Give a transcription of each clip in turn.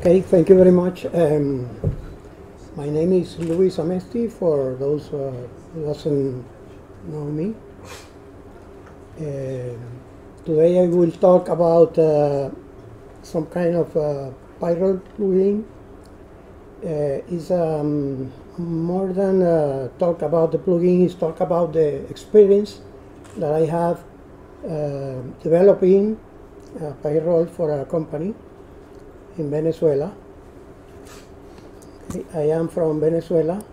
Okay, thank you very much. Um, my name is Luis Amesty, for those uh, who doesn't know me. Uh, today I will talk about uh, some kind of uh, Payroll plugin. Uh, is um, more than uh, talk about the plugin, is talk about the experience that I have uh, developing uh, payroll for a company in Venezuela. I am from Venezuela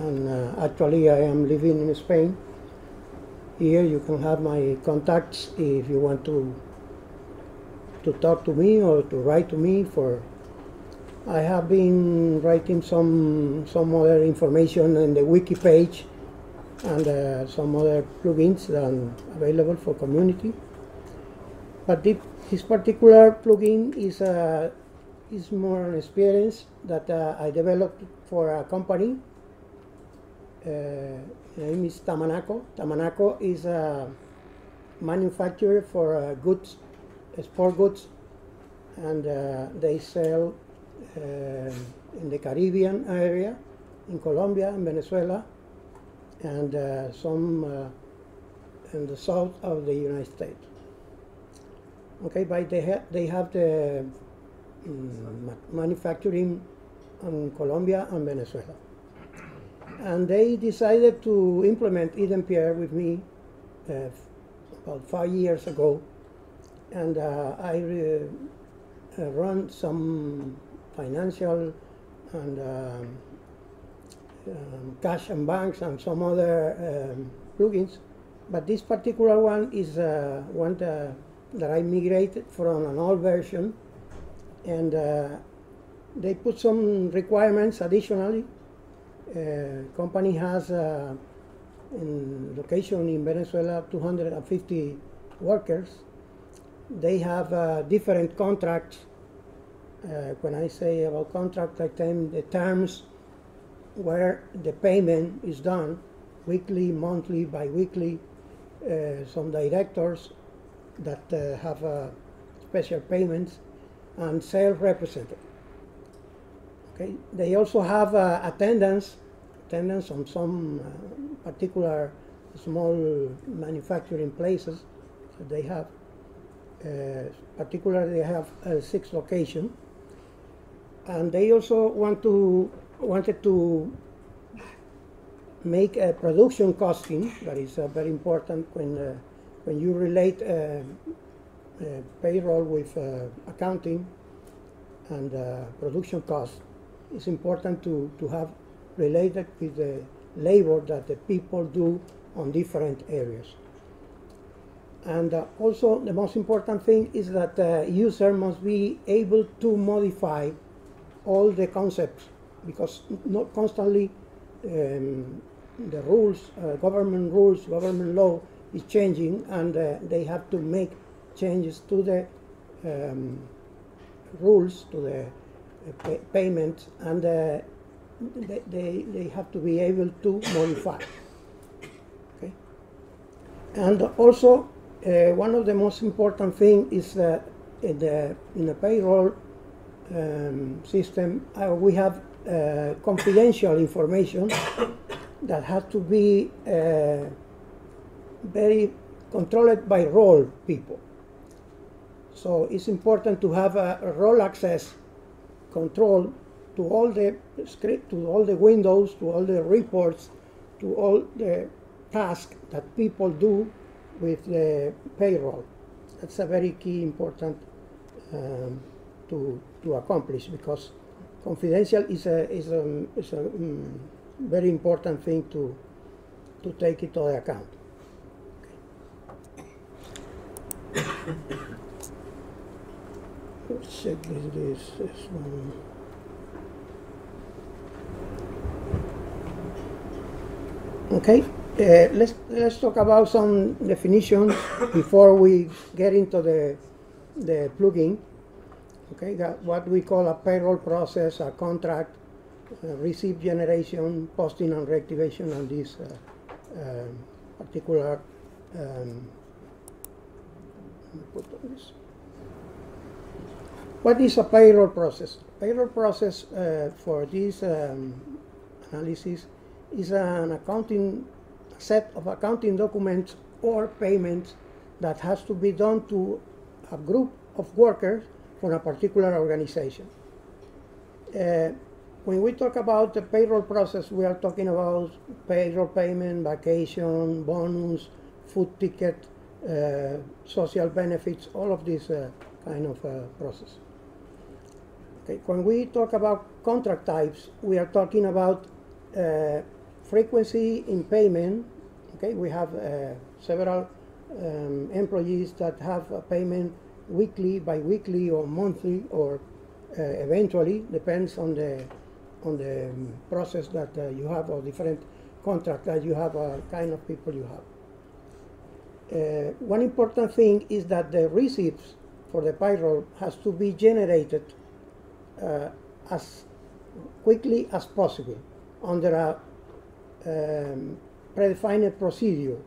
and uh, actually I am living in Spain. Here you can have my contacts if you want to to talk to me or to write to me for I have been writing some some other information in the wiki page and uh, some other plugins that are available for community. But this particular plugin is a is more an experience that uh, I developed for a company. Uh, name is Tamanaco. Tamanaco is a manufacturer for uh, goods, sport goods, and uh, they sell uh, in the Caribbean area, in Colombia and Venezuela, and uh, some in the south of the United States. Okay, but they, ha they have the manufacturing in Colombia and Venezuela. And they decided to implement iDempiere with me uh, about five years ago. And uh, I uh, run some financial and um, um, cash and banks and some other um, plugins. But this particular one is uh, one that, that I migrated from an old version and uh, they put some requirements additionally. Uh, company has uh, in location in Venezuela 250 workers. They have uh, different contracts. Uh, when I say about contract, I mean the terms where the payment is done, weekly, monthly, bi-weekly. Uh, some directors that have special payments and sales representative. Okay, they also have uh, attendance, attendance on some uh, particular small manufacturing places that they have. Uh, particularly, they have uh, six locations, and they also want to wanted to make a production costing that is uh, very important when uh, when you relate payroll with uh, accounting and uh, production costs, it's important to, to have related with the labor that the people do on different areas. And uh, also the most important thing is that the user must be able to modify all the concepts because not constantly um, the rules, uh, government rules, government law is changing and uh, they have to make changes to the um, rules, to the uh, pay payment, and uh, they, they, have to be able to modify. Okay? And also, uh, one of the most important things is that in the, in the payroll um, system, uh, we have uh, confidential information that has to be uh, very controlled by role people. So it's important to have a, role access control to all the script, to all the windows, to all the reports, to all the tasks that people do with the payroll. That's a very key important um, to, to accomplish because confidential is a, is a, is a um, very important thing to, to take into account. Check this, this, one. Okay, uh, let's let's talk about some definitions before we get into the the plugin. Okay, that what we call a payroll process, a contract, uh, receipt generation, posting and reactivation, and this uh, um, particular. Um. What is a payroll process? Payroll process uh, for this um, analysis is an accounting set of accounting documents or payments that has to be done to a group of workers for a particular organization. Uh, when we talk about the payroll process, we are talking about payroll payment, vacation, bonus, food ticket, uh, social benefits, all of this uh, kind of uh, process. Okay, when we talk about contract types, we are talking about uh, frequency in payment. Okay, we have uh, several um, employees that have a payment weekly, bi-weekly, or monthly, or uh, eventually depends on the on the um, process that uh, you have or different contract that you have or kind of people you have. Uh, one important thing is that the receipts for the payroll has to be generated uh, as quickly as possible under a um, predefined procedure,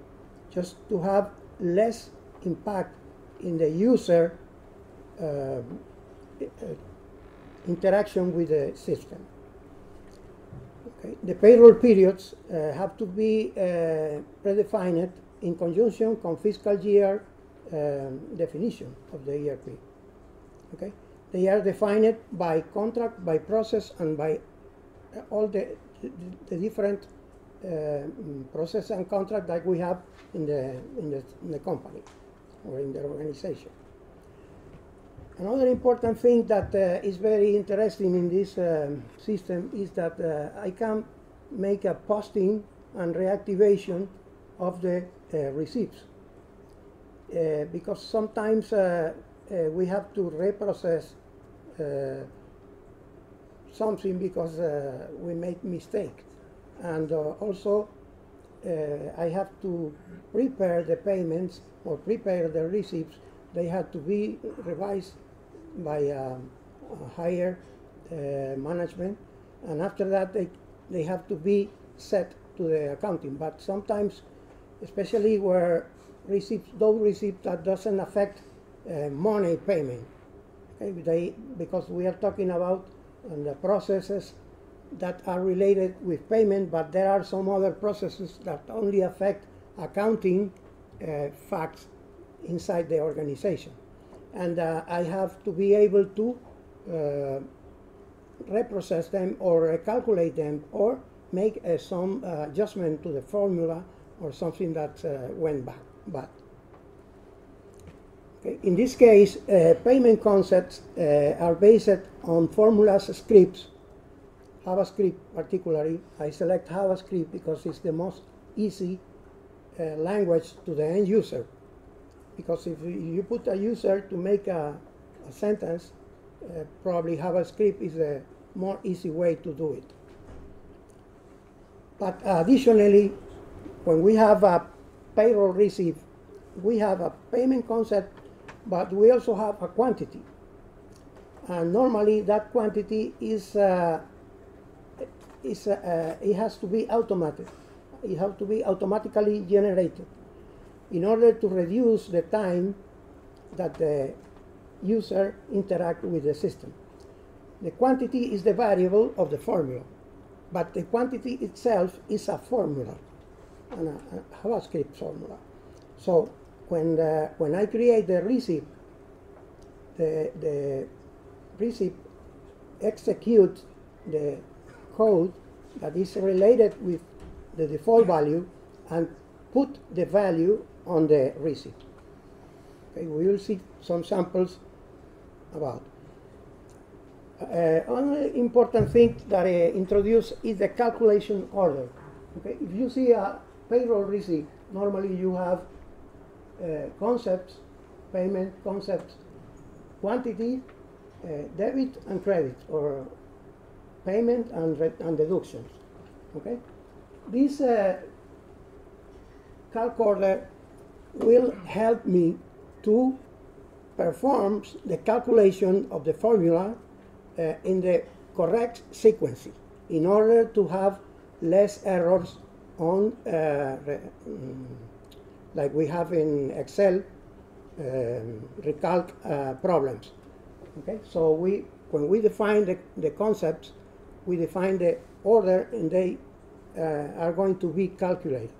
just to have less impact in the user uh, interaction with the system. Okay. The payroll periods uh, have to be uh, predefined in conjunction with fiscal year um, definition of the ERP. Okay, they are defined by contract, by process, and by uh, all the, the, the different uh, process and contract that we have in the, in the in the company or in the organization. Another important thing that uh, is very interesting in this um, system is that uh, I can make a posting and reactivation of the uh, receipts. Uh, because sometimes uh, uh, we have to reprocess something because we made mistakes. And also I have to prepare the payments or prepare the receipts. They have to be revised by um, higher uh, management, and after that they they have to be set to the accounting. But sometimes, especially where receipts, those receipts that doesn't affect uh, money payment, okay, they because we are talking about um, the processes that are related with payment, but there are some other processes that only affect accounting uh, facts inside the organization and uh, I have to be able to uh, reprocess them or calculate them or make uh, some adjustment to the formula or something that went back. But. In this case, payment concepts are based on formulas scripts JavaScript particularly. I select JavaScript because it's the most easy uh, language to the end user because if you put a user to make a, a sentence, uh, probably JavaScript is a more easy way to do it. But additionally, when we have a payroll receipt, we have a payment concept, but we also have a quantity. And normally that quantity is, uh, is uh, it has to be automated. It has to be automatically generated in order to reduce the time that the user interact with the system. The quantity is the variable of the formula, but the quantity itself is a formula, a, a JavaScript formula. So when, the, when I create the receipt, the, the receipt executes the code that is related with the default value and put the value on the receipt. Okay, we will see some samples about. Uh, only important thing that I introduce is the calculation order. Okay, if you see a payroll receipt, normally you have uh, concepts, payment concepts, quantity, uh, debit and credit, or payment and, and deductions. Okay, this uh, calc order will help me to perform the calculation of the formula uh, in the correct sequence in order to have less errors on uh, mm, like we have in Excel um, recalc uh, problems Okay, so we when we define the, the concepts, we define the order and they uh, are going to be calculated.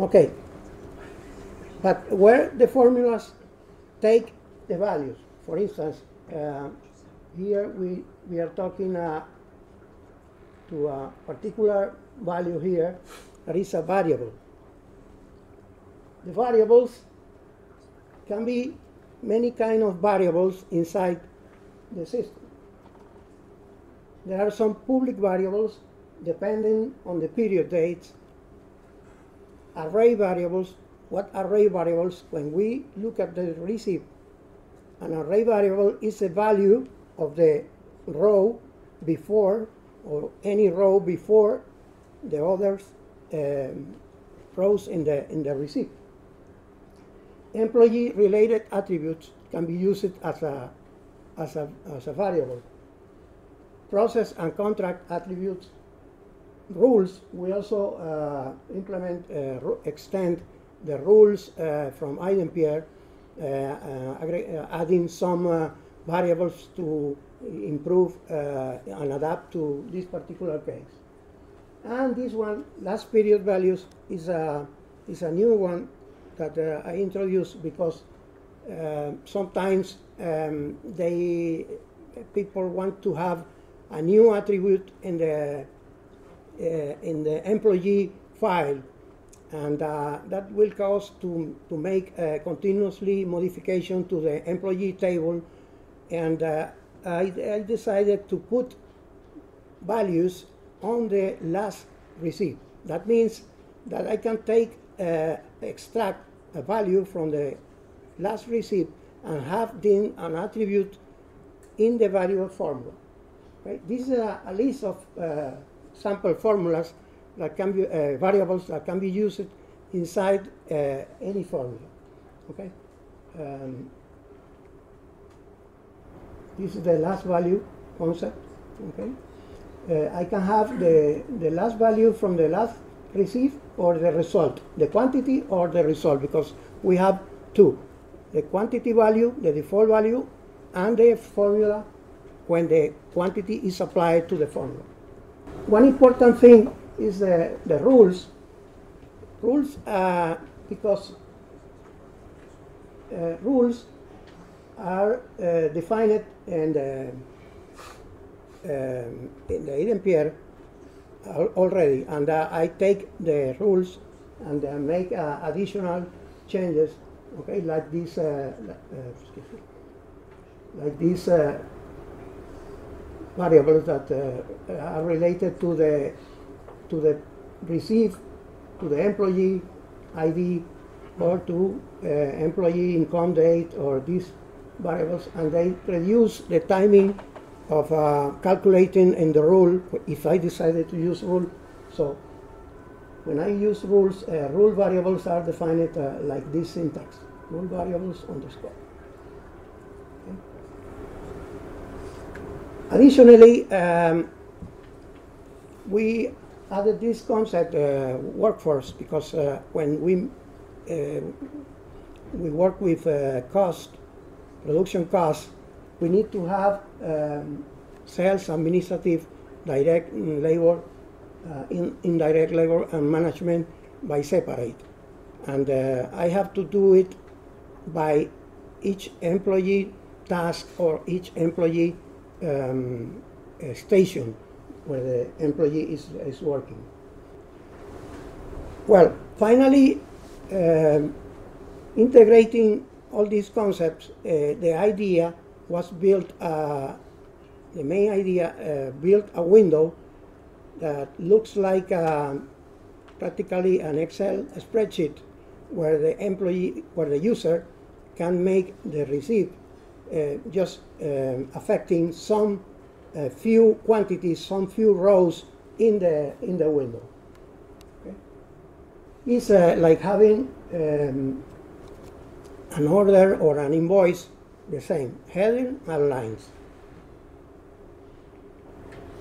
Okay, but where the formulas take the values, for instance, uh, here we, we are talking uh, to a particular value here that is a variable. The variables can be many kind of variables inside the system. There are some public variables depending on the period dates. Array variables, what array variables, when we look at the receipt, an array variable is a value of the row before or any row before the others um, rows in the in the receipt. Employee related attributes can be used as a as a as a variable. Process and contract attributes rules we also uh, implement uh, extend the rules uh, from iDempiere uh, uh, adding some uh, variables to improve and adapt to this particular case. And this one, last period values, is a, is a new one that uh, I introduced because uh, sometimes um, they people want to have a new attribute in the uh, in the employee file, and uh, that will cause to to make continuously modification to the employee table, and uh, I, I decided to put values on the last receipt. That means that I can take, uh, extract a value from the last receipt and have then an attribute in the variable formula. Right? This is a, a list of uh, sample formulas that can be uh, variables that can be used inside uh, any formula. Okay. Um, this is the last value concept. Okay uh, I can have the, the last value from the last receive or the result, the quantity or the result, because we have two, the quantity value, the default value, and the formula when the quantity is applied to the formula. One important thing is the, the rules. Rules, uh, because uh, rules are uh, defined in the um, in the iDempiere already, and uh, I take the rules and uh, make uh, additional changes. Okay, like this, uh, uh, like these uh, variables that are related to the to the receive, to the employee ID, or to employee income date, or these variables, and they reduce the timing of uh, calculating in the rule if I decided to use rule. So when I use rules, uh, rule variables are defined uh, like this syntax, rule variables underscore. Okay. Additionally, um, we added this concept uh, workforce because uh, when we uh, we work with cost, production costs, we need to have um, sales, administrative, direct labor, uh, in, indirect labor, and management by separate. And uh, I have to do it by each employee task or each employee um, uh, station where the employee is, is working. Well, finally, um, integrating all these concepts, uh, the idea was built, uh, the main idea, uh, built a window that looks like uh, practically an Excel spreadsheet where the employee, where the user can make the receipt uh, just um, affecting some uh, few quantities, some few rows in the in the window. Okay. It's uh, like having um, an order or an invoice the same, heading and lines.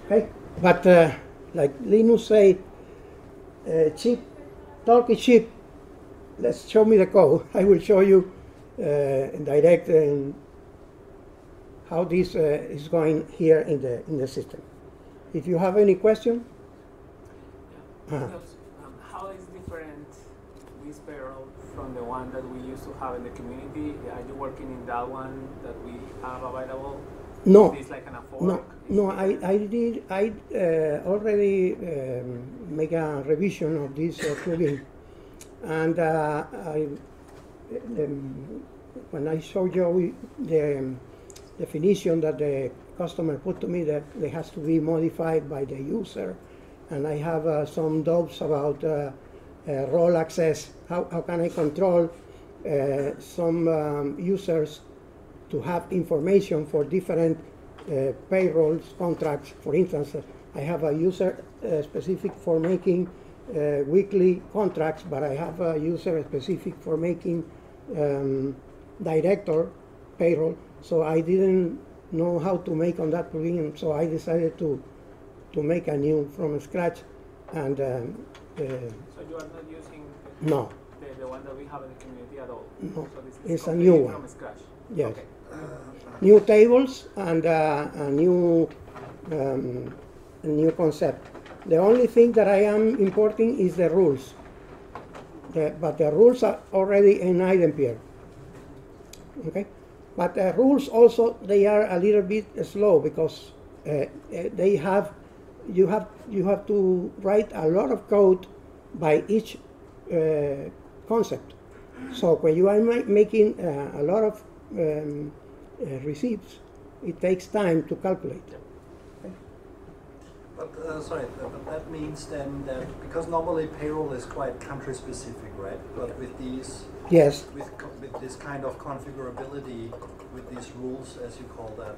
Okay, but uh, like Linus say, uh, cheap, talk is cheap. Let's show me the code. I will show you in direct um, how this is going here in the in the system. If you have any question. Uh -huh. um, how is different this payroll from the one that we used to have in the community? Are you working in that one that we have available? No. Is this like an no, no. I, I did. I uh, already um, make a revision of this uh, plugin, and uh, I, um, when I showed you the um, definition that the customer put to me that it has to be modified by the user. And I have uh, some doubts about uh, role access. How, how can I control uh, some um, users to have information for different uh, payrolls contracts? For instance, I have a user uh, specific for making weekly contracts, but I have a user specific for making um, director payroll. So I didn't know how to make on that plugin, so I decided to to make a new from scratch. And um, uh, so you are not using the, no the, the one that we have in the community at all. No, so it's a new one from scratch. Yes, okay. new tables and uh, a new um, a new concept. The only thing that I am importing is the rules. The, but the rules are already in iDempiere. Okay, but the rules also they are a little bit slow because uh, uh, they have you have you have to write a lot of code by each uh, concept. So when you are ma making uh, a lot of um, uh, receipts, it takes time to calculate. But uh, sorry, but that means then that because normally payroll is quite country specific, right? But with these Yes. With, with this kind of configurability, with these rules, as you call that,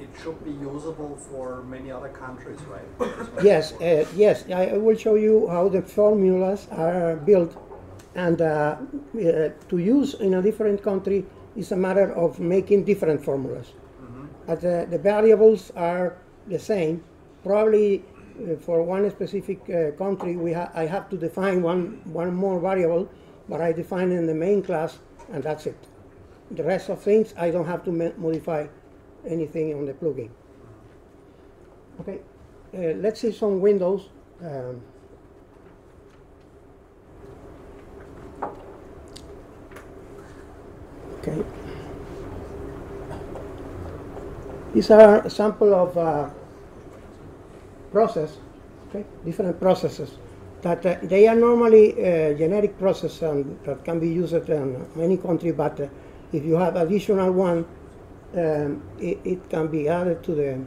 it should be usable for many other countries, right? yes, uh, yes. I will show you how the formulas are built, and uh, uh, to use in a different country is a matter of making different formulas. Mm -hmm. the, the, variables are the same. Probably uh, for one specific uh, country, we ha I have to define one one more variable but I define in the main class and that's it. The rest of things, I don't have to modify anything on the plugin. Okay, uh, let's see some windows. Um, okay. These are a sample of uh, process, okay, different processes that uh, they are normally uh, generic process and that can be used in any country, but uh, if you have additional one, um, it, it, can be added to the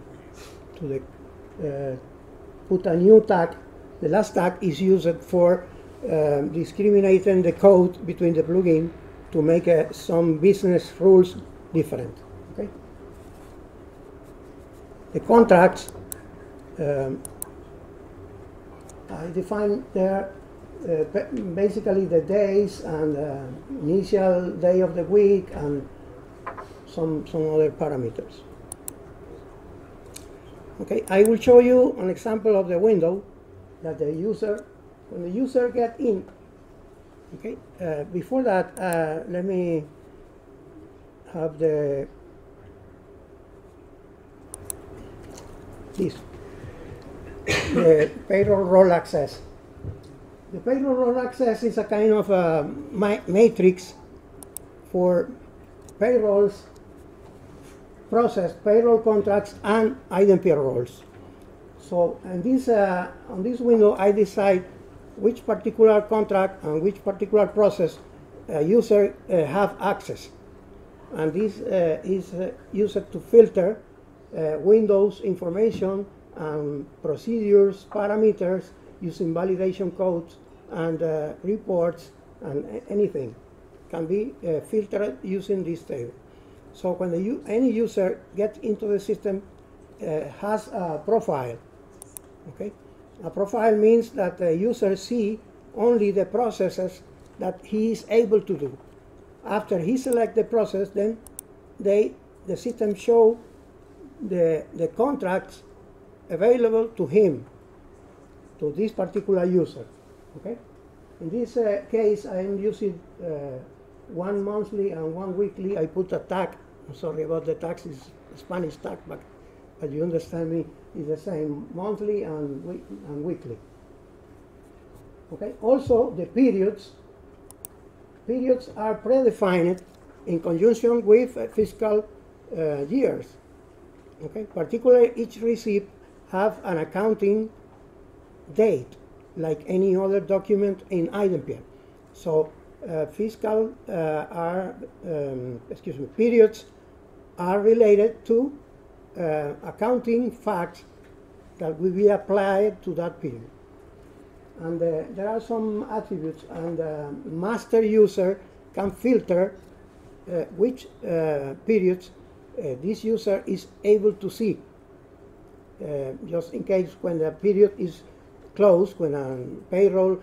to the uh, put a new tag. The last tag is used for um, discriminating the code between the plugin to make uh, some business rules different. Okay. The contracts. Um, I define there uh, basically the days and uh, initial day of the week and some, some other parameters. Okay, I will show you an example of the window that the user, when the user get in, okay, uh, before that, uh, let me have the, this the payroll role access. The payroll role access is a kind of a matrix for payrolls, process, payroll contracts, and iDempiere roles. So in this, uh, on this window, I decide which particular contract and which particular process a user uh, have access. And this uh, is uh, used to filter uh, Windows information and procedures, parameters, using validation codes and uh, reports and anything can be uh, filtered using this table. So when the, any user gets into the system, uh, has a profile. Okay, a profile means that the user see only the processes that he is able to do. After he select the process, then they the system show the the contracts available to him, to this particular user. Okay. In this uh, case, I am using uh, one monthly and one weekly. I put a tag. I'm sorry about the taxes, Spanish tax, but, but you understand me, it's the same monthly and, and weekly. Okay, also the periods, periods are predefined in conjunction with uh, fiscal uh, years. Okay, particularly each receipt have an accounting date like any other document in iDempiere. So uh, fiscal uh, are, um, excuse me, periods are related to uh, accounting facts that will be applied to that period. And uh, there are some attributes, and the master user can filter uh, which uh, periods this user is able to see. just in case when the period is closed, when a payroll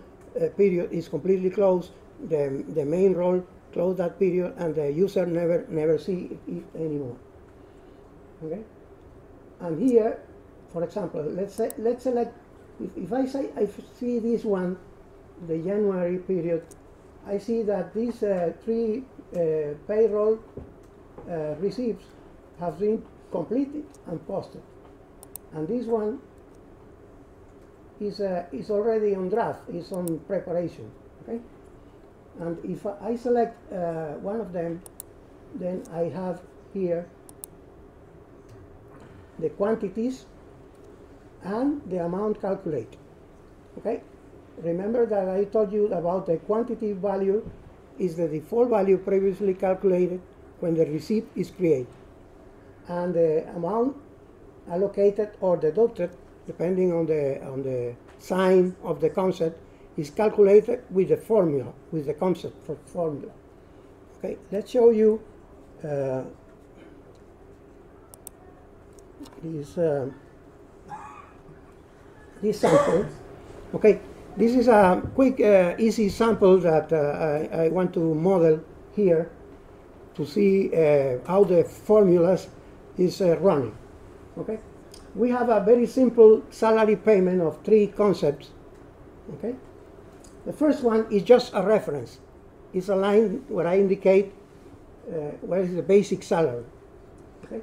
period is completely closed, the, the main role close that period and the user never never see it anymore. Okay? And here, for example, let's say let's select if, if I say I see this one, the January period, I see that these uh, three uh, payroll uh, receipts have been completed and posted. And this one is, uh, is already on draft, is on preparation. Okay? And if I select uh, one of them, then I have here the quantities and the amount calculated. Okay? Remember that I told you about the quantity value is the default value previously calculated when the receipt is created. And the amount allocated or deducted, depending on the, on the sign of the concept, is calculated with the formula, with the concept for formula. Okay, let's show you uh, this, uh, this sample. Okay, this is a quick, uh, easy sample that uh, I, I, want to model here to see uh, how the formulas is uh, running. Okay, we have a very simple salary payment of three concepts. Okay, the first one is just a reference. It's a line where I indicate uh, the basic salary. Okay?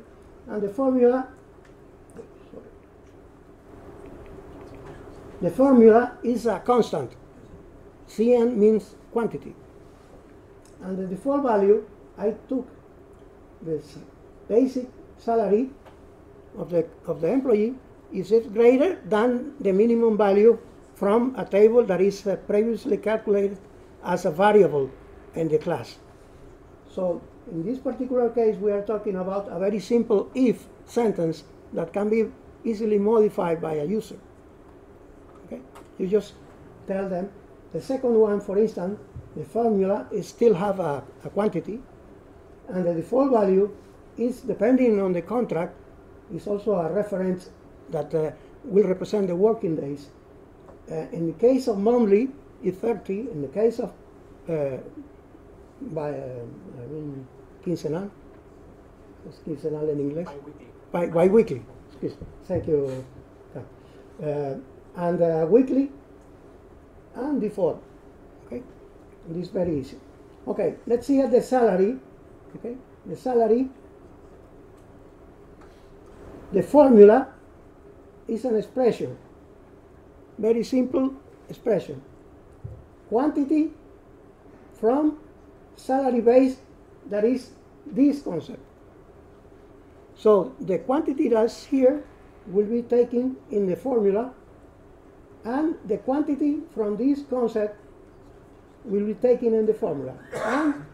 And the formula, the formula is a constant. Cn means quantity. And the default value, I took the basic salary of the, of the employee is it greater than the minimum value from a table that is uh, previously calculated as a variable in the class. So in this particular case, we are talking about a very simple if sentence that can be easily modified by a user. Okay? You just tell them. The second one, for instance, the formula is still have a, a quantity, and the default value is, depending on the contract, is also a reference that uh, will represent the working days in the case of monthly, it's 30. In the case of uh, by, uh, I mean, quincenal, it's quincenal in English? Bi-weekly. Bi bi-weekly, excuse me. Thank you. Uh, and uh, weekly and default. Okay, this is very easy. Okay, let's see at the salary. Okay, the salary. The formula is an expression very simple expression. Quantity from salary base that is this concept. So the quantity that's here will be taken in the formula and the quantity from this concept will be taken in the formula. And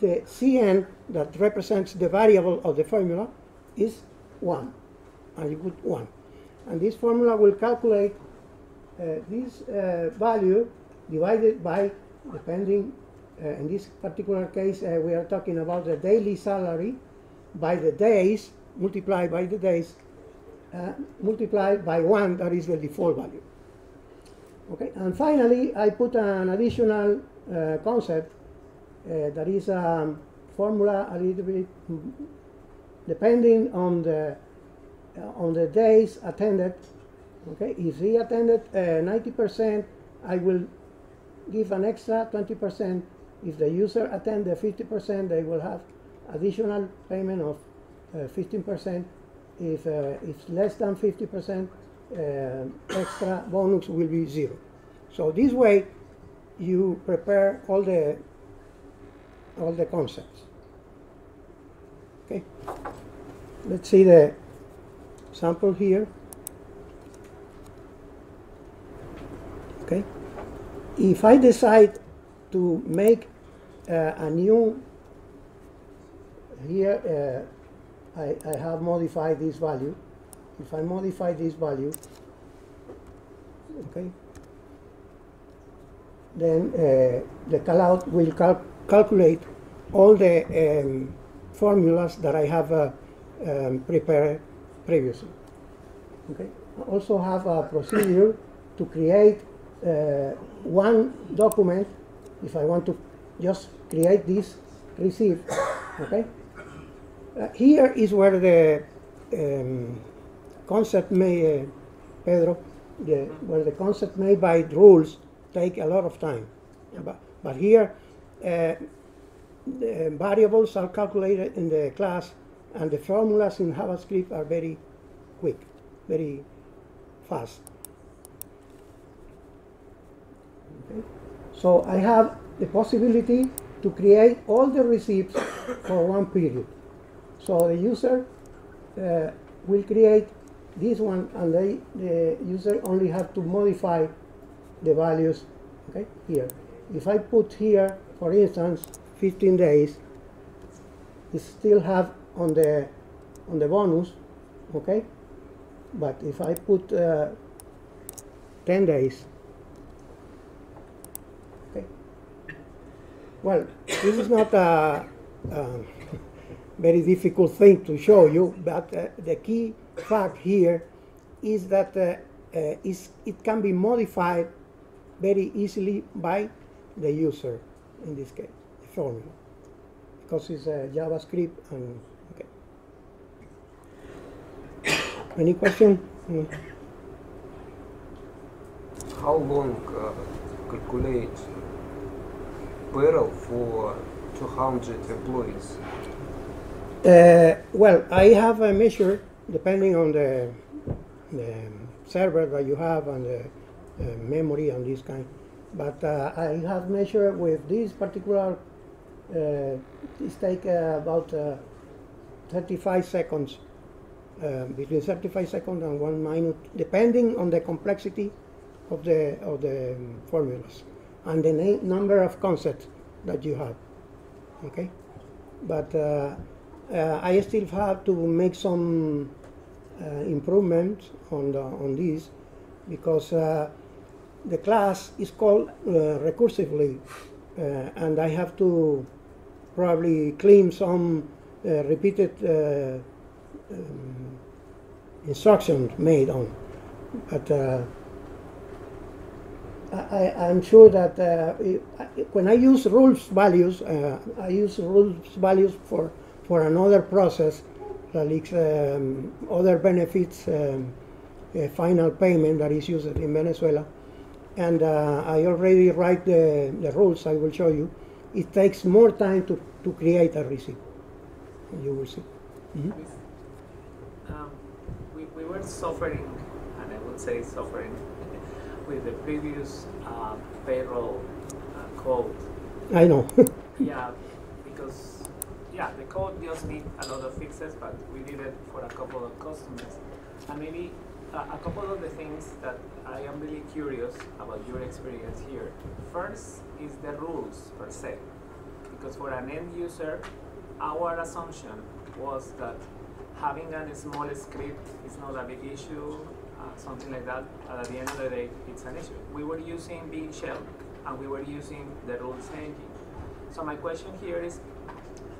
the Cn that represents the variable of the formula is 1. And you put 1. And this formula will calculate this uh, value divided by, depending, uh, in this particular case, we are talking about the daily salary by the days, multiplied by the days, multiplied by one, that is the default value. Okay, and finally, I put an additional uh, concept uh, that is a um, formula a little bit depending on the uh, on the days attended Okay, if he attended 90%, uh, I will give an extra 20% If the user attend the 50%, they will have additional payment of uh, 15%. If uh, it's less than 50%, uh, extra bonus will be zero. So this way, you prepare all the all the concepts. Okay. Let's see the sample here. Okay. If I decide to make uh, a new here uh, I, I have modified this value. If I modify this value okay then uh, the callout will cal calculate all the um, formulas that I have uh, um, prepared previously. Okay? I also have a procedure to create one document if I want to just create this receive, okay? Uh, here is where the um, concept may, uh, Pedro, the, where the concept made by rules take a lot of time. But, but here, uh, the variables are calculated in the class and the formulas in JavaScript are very quick, very fast. Okay. So I have the possibility to create all the receipts for one period. So the user uh, will create this one and they, the user only have to modify the values okay, here. If I put here, for instance, 15 days, it still have on the on the bonus, okay? But if I put uh, 10 days, Well, this is not a, a, very difficult thing to show you, but uh, the key fact here is that uh, uh, it can be modified very easily by the user, in this case, the formula, because it's a JavaScript and okay. Any question? Mm. How long uh, calculate for 200 employees? Uh, well, I have a measure depending on the, the server that you have and the uh, memory and this kind. But uh, I have measured with this particular, uh, this take uh, about uh, 35 seconds, between 35 seconds and one minute, depending on the complexity of the of the formulas and the number of concepts that you have. Okay, but uh, uh, I still have to make some uh, improvement on the, on this because uh, the class is called uh, recursively, uh, and I have to probably clean some repeated um, instructions made on, but. I, am sure that uh, when I use rules values, uh, I use rules values for, for another process, like um, other benefits, um, final payment that is used in Venezuela. And uh, I already write the, the rules, I will show you. It takes more time to, to create a receipt. You will see. Mm -hmm. um, we, we were suffering, and I would say suffering with the previous uh, payroll uh, code. I know. yeah, because yeah, the code just need a lot of fixes, but we did it for a couple of customers. And maybe uh, a couple of the things that I am really curious about your experience here. First is the rules per se, because for an end user, our assumption was that having a small script is not a big issue uh, something like that, at the end of the day, it's an issue. We were using BeanShell, and we were using the rules engine. So my question here is,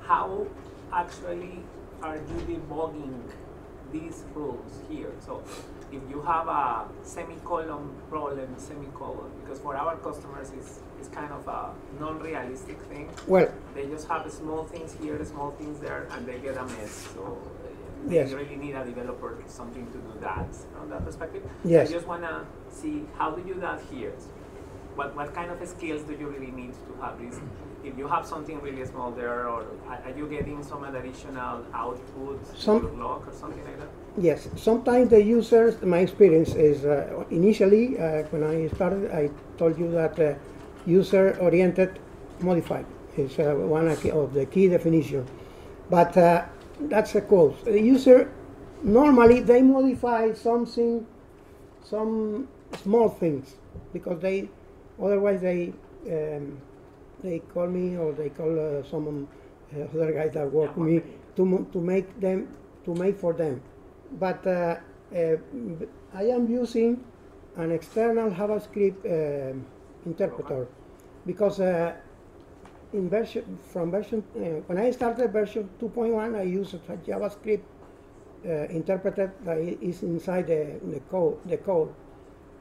how actually are you debugging these rules here? So if you have a semicolon problem, semicolon, because for our customers it's, it's kind of a non-realistic thing. Well, they just have small things here, small things there, and they get a mess. So yes. you really need a developer something to do that from that perspective. Yes. I just want to see how do you do that here? What, what kind of skills do you really need to have this if you have something really small there, or are you getting some additional output to Some- your log or something like that? Yes, sometimes the users, my experience is uh, initially uh, when I started, I told you that uh, user oriented modified is uh, one of the- key definition. But uh, that's a quote. The user normally they modify something, some small things because they otherwise they um, they call me or they call uh, some uh, other guys that work with me to to make them to make for them. But uh, uh, I am using an external JavaScript uh, interpreter because uh, in version from version uh, when I started version 2.1 I used a JavaScript uh, interpreter that is inside the, the code the code.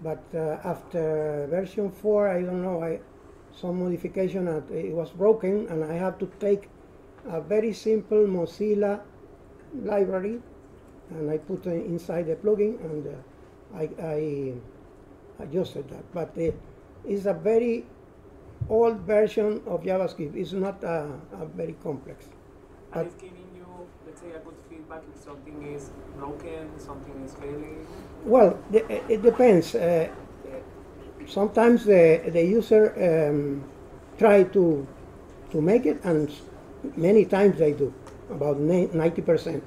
But uh, after version 4 I don't know I some modification and it was broken and I have to take a very simple Mozilla library and I put it inside the plugin and uh, I, I adjusted that. But it is a very old version of JavaScript it's not a, a very complex But- it's giving you, let's say, a good feedback if something is broken, something is failing. Well, the- it depends. Uh, sometimes the, the user um, try to to make it, and many times they do, about ninety percent.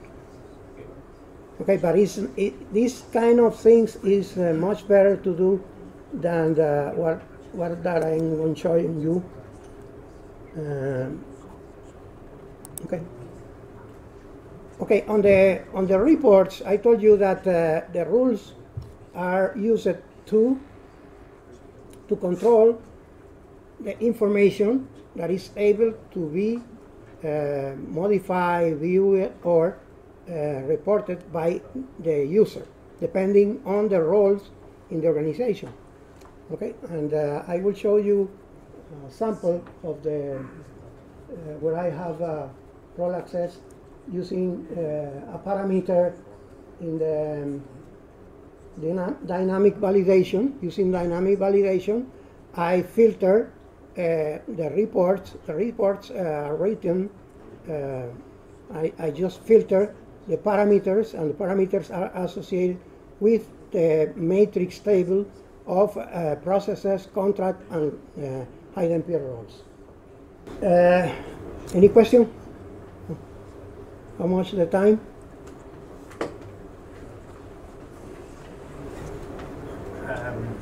Okay, but it's, it, this kind of things is uh, much better to do than the, what what that I'm showing you. Um, okay. Okay, on the on the reports, I told you that uh, the rules are used to to control the information that is able to be uh, modified, viewed, or uh, reported by the user, depending on the roles in the organization. Okay, and uh, I will show you a sample of the uh, where I have uh, role access using uh, a parameter in the um, dyna- dynamic validation. Using dynamic validation, I filter uh, the reports. The reports written. I, I just filter the parameters, and the parameters are associated with the matrix table of uh, processes, contract, and uh, iDempiere roles. Uh, any question? How much the time? Um,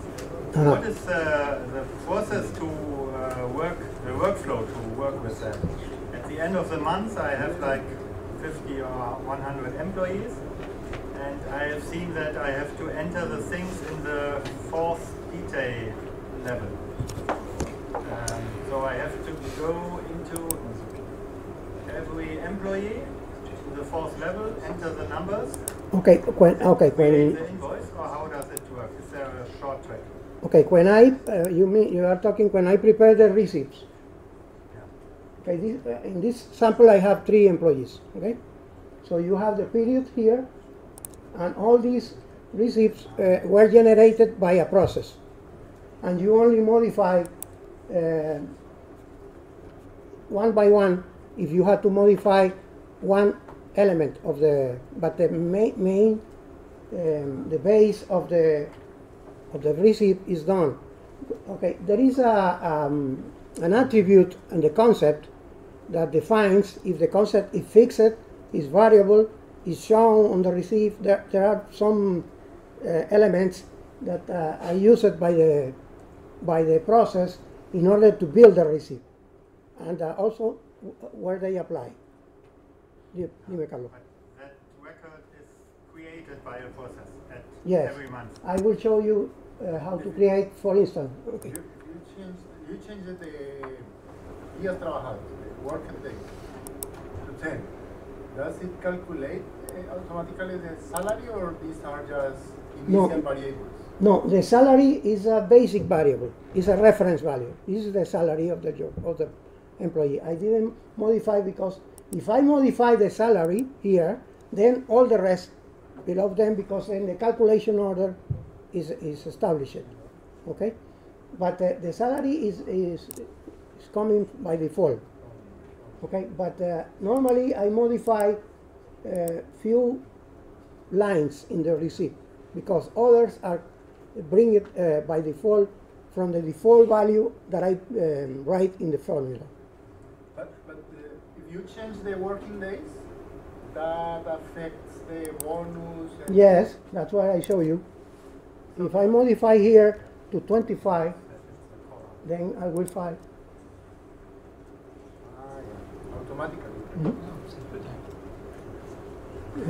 Uh, What is uh, the process to uh, work, the workflow to work with them? At the end of the month, I have like 50 or 100 employees, and I have seen that I have to enter the things in the fourth detail level. Um, so I have to go into every employee to the fourth level, enter the numbers, Okay, when, okay, when, the invoice, or how does it work? Is there a short track? okay, when I, uh, you mean, you are talking when I prepare the receipts. Okay, this, uh, in this sample I have three employees, okay? So you have the period here, and all these receipts uh, were generated by a process. And you only modify uh, one by one if you have to modify one element of the, but the main, main um, the base of the of the receipt is done. Okay, there is a um, an attribute and the concept that defines if the concept is fixed, is variable, is shown on the receipt. There, there are some uh, elements that uh, are used by the by the process in order to build the receipt, and uh, also where they apply. Di- Dime, Carlos. But that record is created by a process at Yes. every month. I will show you uh, how to create, for instance. Okay. You, you change you change the días trabajados, the working day, to ten. Does it calculate automatically the salary, or these are just No. initial variables? No, the salary is a basic variable. It's a reference value. This is the salary of the job of the employee. I didn't modify because if I modify the salary here, then all the rest below them because then the calculation order is, is established. Okay, but uh, the salary is is It's coming by default. Okay, but uh, normally I modify few lines in the receipt because others are bring it uh, by default from the default value that I um, write in the formula. But, but uh, if you change the working days, that affects the bonus. And Yes, that's what I show you. If I modify here to 25, then I will file. Ah, yeah. Automatically.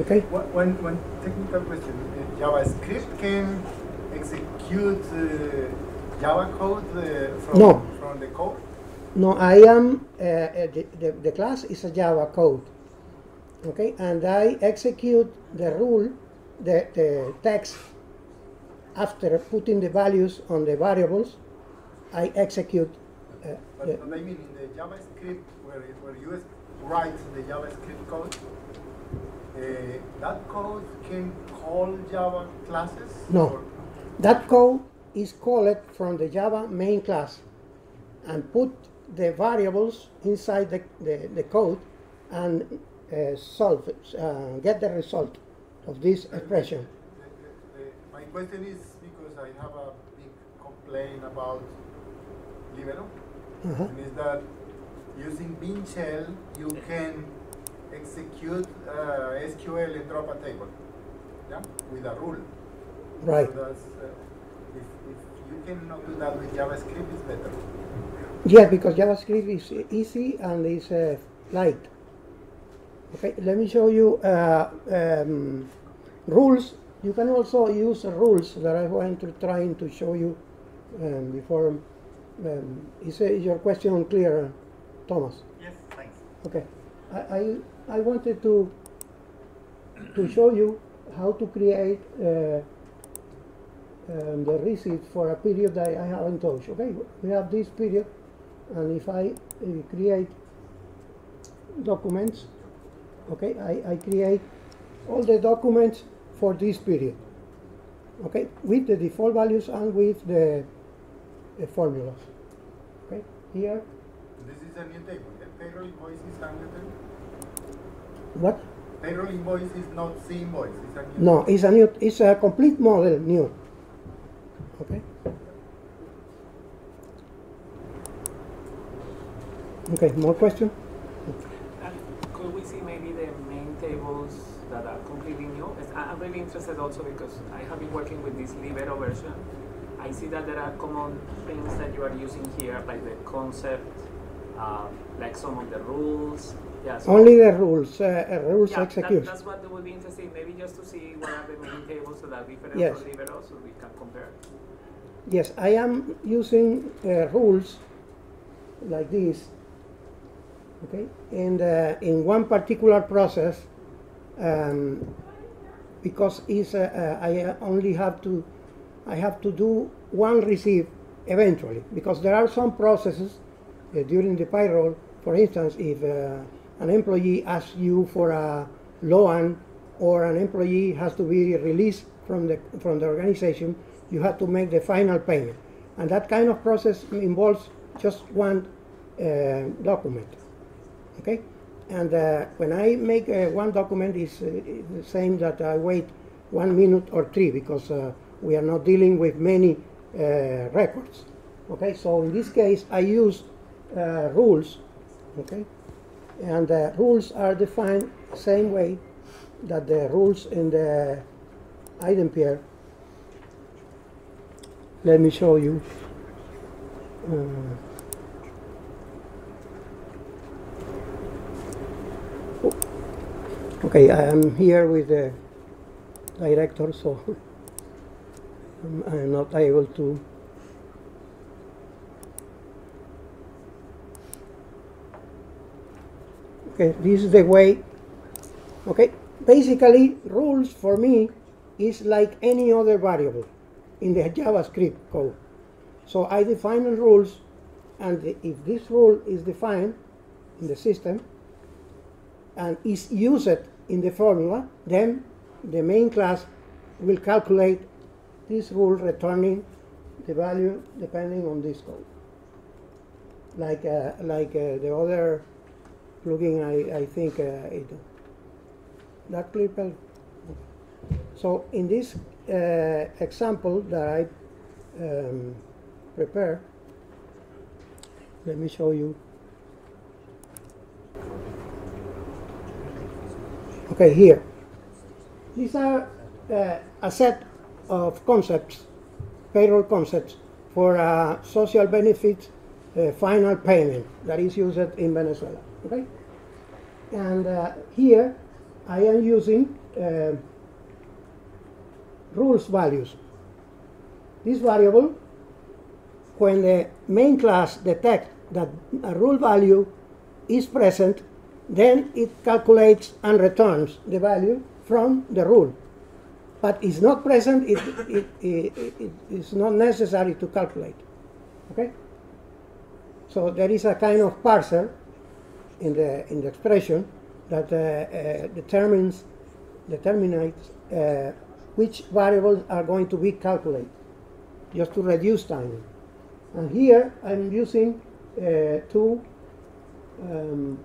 Okay? One, one, technical question. Uh, JavaScript can execute uh, Java code uh, from, No. from the code? No, I am, uh, uh, the, the, the class is a Java code. Okay, and I execute the rule, the, the text, after putting the values on the variables, I execute. Uh, But, the, but I mean, in the JavaScript, where, where you write the JavaScript code, that code can call Java classes? No. Or- that code is called from the Java main class and put the variables inside the, the, the code and uh, solve it, uh, get the result of this expression. The- the- My question is because I have a big complaint about Libero, Uh-huh. and is that using BeanShell you can execute uh, SQL and drop a table, yeah, with a rule. Right. So that's, uh, if, if you cannot do that with JavaScript, it's better. Yeah, because JavaScript is easy and is uh, light. Okay, let me show you uh, um, rules. You can also use rules that I want to trying to show you um, before. Um, is, uh, is your question clear, Thomas? Yes, thanks. Okay, I, I, I wanted to to show you how to create uh, um, the receipt for a period that I haven't touched. Okay, we have this period, and if I uh, create documents, okay, I, I create all the documents for this period. Okay, with the default values and with the, the formulas. Okay, here, This is a new table. yeah? Payroll new table. what? Payroll invoice is not C invoice. It's a new. No, it's a new, it's a complete model new. Okay. Okay, more question? And could we see maybe the main tables that are completely new? I- I'm really interested also because I have been working with this Libero version. I see that there are common things that you are using here, like the concept, uh, like some of the rules. Yeah, so- Only the rules, uh, uh, rules yeah, that, that's what would be interesting, maybe just to see what are the main tables that are different Yes. Libero, so we can compare. Yes, I am using uh, rules like this. Okay, and uh, in one particular process, um, because it's, uh, uh, I only have to, I have to do one receive eventually, because there are some processes uh, during the payroll. For instance, if uh, an employee asks you for a loan or an employee has to be released from the from the organization, you have to make the final payment, and that kind of process involves just one uh, document. Okay, and uh, when I make uh, one document, is uh, the same that I wait one minute or three because uh, we are not dealing with many uh, records. Okay, so in this case, I use rules. Okay, and the rules are defined same way that the rules in the iDempiere. Let me show you. Uh, Okay, I am here with the director, so I'm- I'm not able to. Okay, this is the way. Okay, basically, rules for me is like any other variable in the JavaScript code. So I define rules, and if this rule is defined in the system, and is used in the formula, then the main class will calculate this rule returning the value depending on this code. like uh, like uh, the other plugin. I I think uh, it that clear. Pel? So in this uh, example that I um, prepared, let me show you. Okay, here. These are uh, a set of concepts, payroll concepts for a social benefit uh, final payment that is used in Venezuela. Okay, and uh, here I am using uh, rules values. This variable, when the main class detects that a rule value is present, then it calculates and returns the value from the rule. But it's not present, it, it, it, it is not necessary to calculate. Okay? So there is a kind of parser in the, in the expression that uh, uh, determines, determines uh, which variables are going to be calculated, just to reduce time. And here I'm using uh, two, um,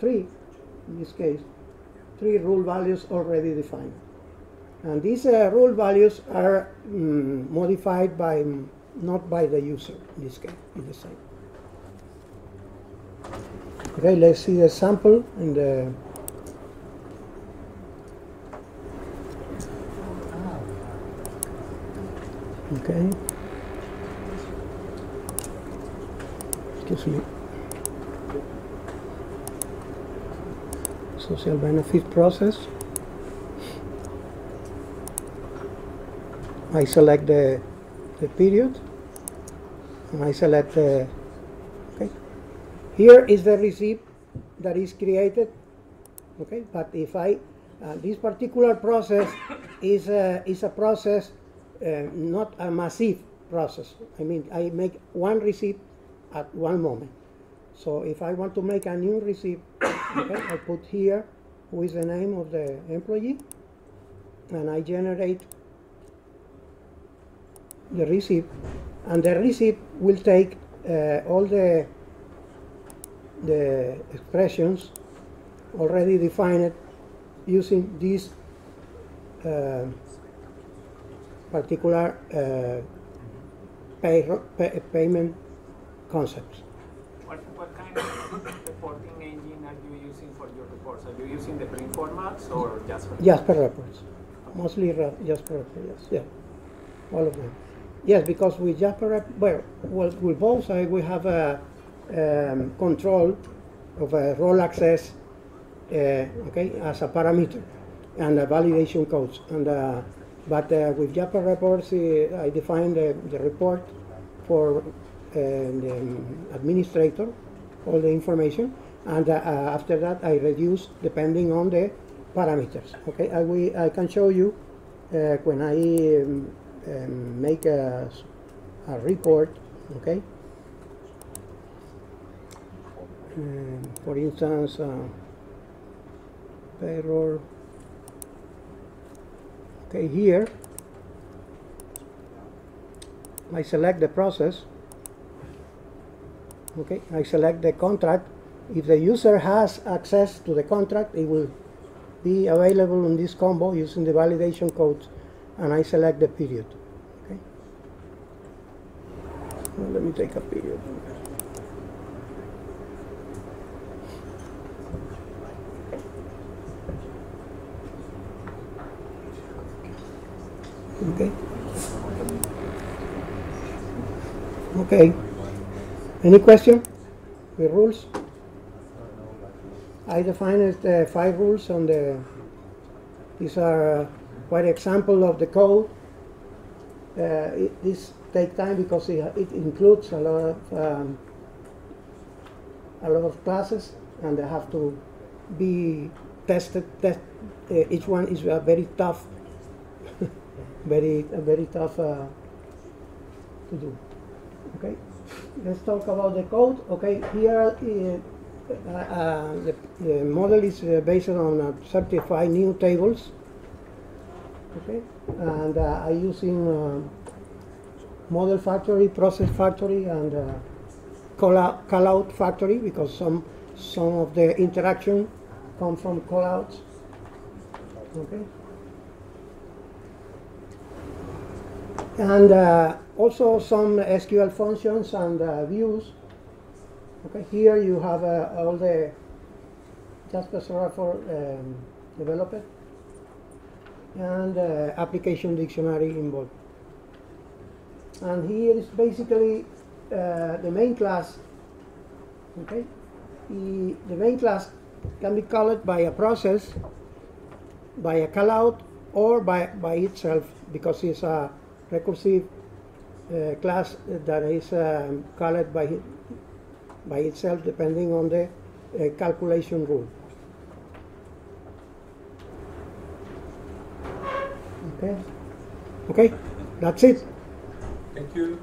three, in this case, three rule values already defined. And these uh, rule values are mm, modified by, not by the user in this case, it's the same. Okay, let's see the sample in the Okay. Excuse me. Social benefit process. I select the, the period and I select the. Here is the receipt that is created, okay, but if I, uh, this particular process is a, is a process uh, not a massive process. I mean, I make one receipt at one moment. So if I want to make a new receipt, okay, I put here who is the name of the employee, and I generate the receipt, and the receipt will take uh, all the the expressions already defined using these uh, particular uh, pay, pay, payment concepts. What, what kind of reporting engine are you using for your reports? Are you using the print formats or Jasper? Jasper reports, mostly Jasper reports. Yes, yeah, all of them. Yes, because with Jasper, well, well, with both uh, we have a um, control of a role access, uh, okay, as a parameter, and a validation codes, and uh, but uh, with Jasper reports, uh, I define the, report for uh, the um, administrator, all the information, and after that I reduce depending on the parameters. Okay, I, I can show you when I um, um, make a, a report, okay, um, for instance, uh, payroll Okay, here I select the process. Okay, I select the contract. If the user has access to the contract, it will be available in this combo using the validation codes, and I select the period. Okay. Well, let me take a period. Okay. Okay. Any question? The rules? I defined uh, five rules on the. These are uh, quite example of the code. Uh, it, this take time because it, it, includes a lot of um, a lot of classes, and they have to be tested. Test, uh, each one is a very tough very very tough uh, to do. Okay, let's talk about the code. Okay, here uh, uh, the, the, model is uh, based on uh, certified new tables. Okay, and uh, I'm using model factory, process factory, and call out, call factory because some some of the interaction come from call outs. Okay. And uh, also some SQL functions and uh, views. Okay, here you have uh, all the Jasper for um, developer and uh, application dictionary involved. And here is basically uh, the main class. Okay, the, the main class can be called by a process, by a callout, or by, by itself because it's a recursive uh, class that is um, called by, by itself depending on the uh, calculation rule. Okay, okay, that's it. Thank you.